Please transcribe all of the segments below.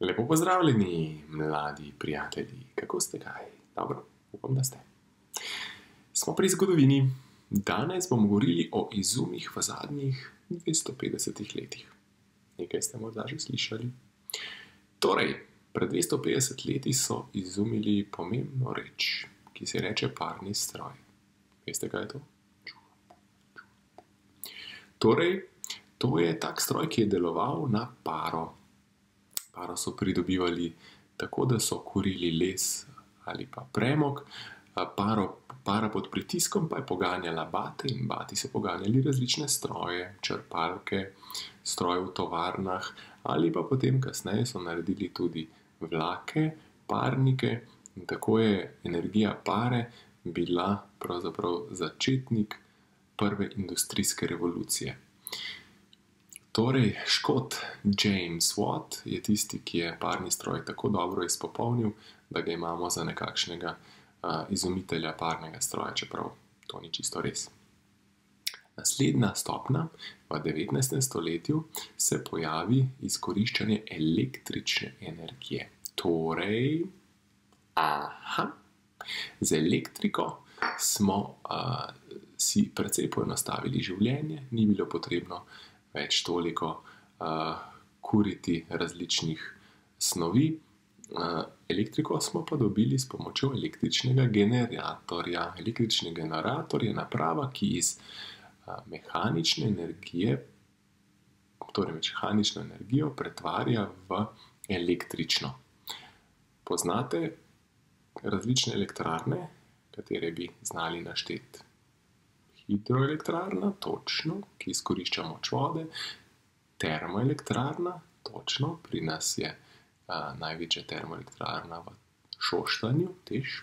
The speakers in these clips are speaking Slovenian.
Lepo pozdravljeni, mladi prijatelji, kako ste kaj? Dobro, upam, da ste. Smo pri zgodovini. Danes bomo govorili o izumih v zadnjih 250 letih. Nekaj ste morda že slišali. Torej, pred 250 leti so izumili pomembno reč, ki se reče parni stroj. Veste, kaj je to? Torej, to je tak stroj, ki je deloval na paro. Paro so pridobivali tako, da so kurili les ali pa premog, paro, para pod pritiskom pa je poganjala bate in bati so poganjali različne stroje, črpalke, stroje v tovarnah ali pa potem kasneje so naredili tudi vlake, parnike in tako je energija pare bila pravzaprav začetnik prve industrijske revolucije. Torej, škot James Watt je tisti, ki je parni stroj tako dobro izpopolnil, da ga imamo za nekakšnega uh, izumitelja parnega stroja, čeprav to ni čisto res. Naslednja stopnja v 19. stoletju se pojavi izkoriščanje električne energije. Torej, aha, z elektriko smo uh, si precej poenostavili življenje, ni bilo potrebno več toliko uh, kuriti različnih snovi. Uh, elektriko smo pa dobili s pomočjo električnega generatorja. Električni generator je naprava, ki iz uh, mehanične energije, torej mehanično energijo, pretvarja v električno. Poznate različne elektrarne, katere bi znali našteti? Hidroelektrarna, točno, ki izkorišča moč vode, termoelektrarna, točno, pri nas je a, največja termoelektrarna v Šoštanju, tež,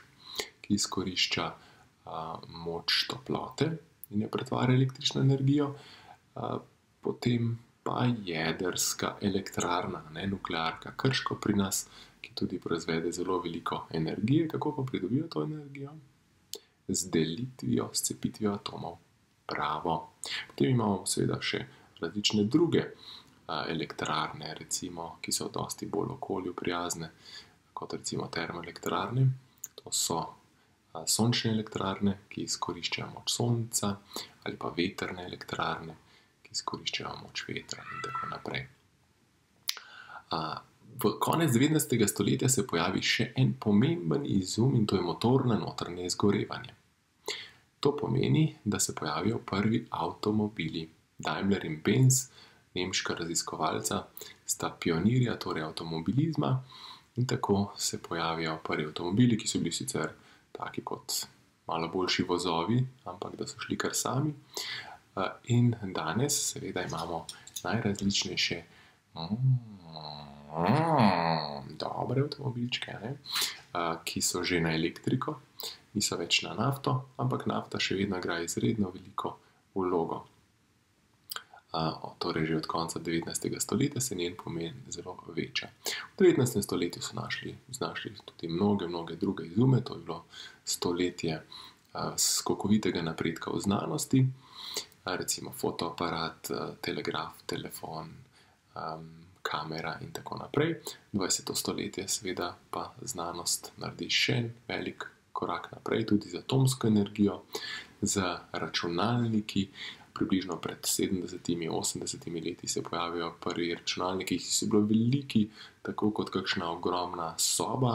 ki izkorišča a, moč toplote in jo pretvarja električno energijo, a, potem pa jedrska elektrarna, ne nuklearka, krško pri nas, ki tudi proizvede zelo veliko energije. Kako pa pridobijo to energijo? Z delitvijo, s cepitvijo atomov. Pravo. Potem imamo seveda še različne druge elektrarne, recimo, ki so dosti bolj okolju prijazne kot recimo termoelektrarne. To so sončne elektrarne, ki izkoriščajo moč sonca, ali pa veterne elektrarne, ki izkoriščajo moč vetra in tako naprej. V konec 19. stoletja se pojavi še en pomemben izum in to je motorno notranje izgorevanje. To pomeni, da se pojavijo prvi avtomobili. Daimler in Benz, nemška raziskovalca, sta pionirja torej avtomobilizma in tako se pojavijo prvi avtomobili, ki so bili sicer taki kot malo boljši vozovi, ampak da so šli kar sami. In danes seveda imamo najrazličnejše mm, dobre avtomobilčke, ne, ki so že na elektriko niso več na nafto, ampak nafta še vedno igra izredno veliko vlogo. Torej, že od konca 19. stoletja se njen pomen zelo veča. V 19. stoletju so našli, našli tudi mnoge, mnoge druge izume, to je bilo stoletje skokovitega napredka v znanosti, recimo fotoaparat, telegraf, telefon, kamera in tako naprej. 20. stoletje seveda pa znanost naredi še en velik korak naprej, tudi z atomsko energijo, z računalniki. Približno pred 70-80 leti se pojavijo prvi računalniki, ki so bili veliki, tako kot kakšna ogromna soba,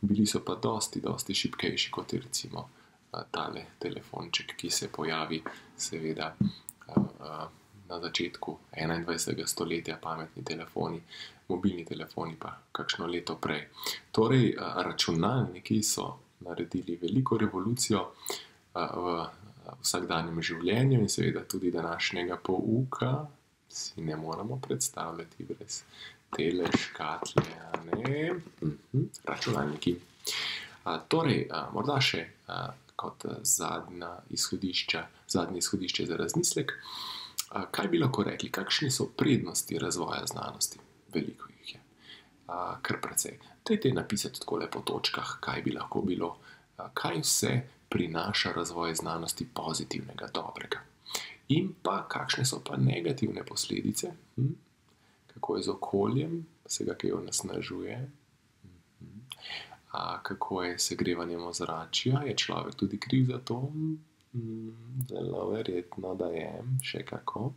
bili so pa dosti, dosti šipkejši kot je recimo tale telefonček, ki se pojavi, seveda, na začetku 21. stoletja, pametni telefoni, mobilni telefoni pa kakšno leto prej. Torej, računalniki so naredili veliko revolucijo v vsakdanjem življenju in seveda tudi današnjega pouka si ne moremo predstavljati brez tele škatle, ne, mhm, računalniki. Torej, morda še kot zadnja izhodišča, zadnje izhodišče za razmislek, kaj bi lahko rekli, kakšne so prednosti razvoja znanosti? Veliko jih je, kar precej. Dajte napisati takole po točkah, kaj bi lahko bilo, kaj vse prinaša razvoj znanosti pozitivnega, dobrega. In pa kakšne so pa negativne posledice, hm, kako je z okoljem, se ga kaj onesnažuje. Mhm. A kako je segrevanjem ozračja, je človek tudi kriv za to? Mm, zelo verjetno, da je še kako.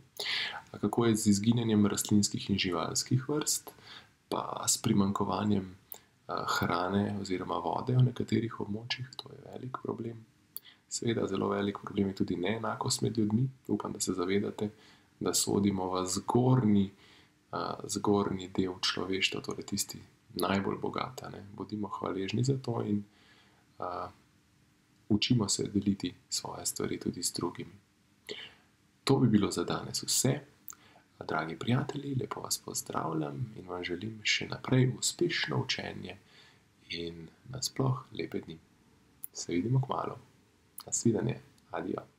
A kako je z izginjanjem rastlinskih in živalskih vrst, pa s primankovanjem hrane oziroma vode v nekaterih območjih, to je velik problem. Seveda, zelo velik problem je tudi neenakost med ljudmi. Upam, da se zavedate, da sodimo v zgornji, zgornji del človeštva, torej tisti najbolj bogata. Ne? Bodimo hvaležni za to in učimo se deliti svoje stvari tudi z drugimi. To bi bilo za danes vse. Dragi prijatelji, lepo vas pozdravljam in vam želim še naprej uspešno učenje in nasploh lepe dni. Se vidimo k malu. Nasvidenje, adijo.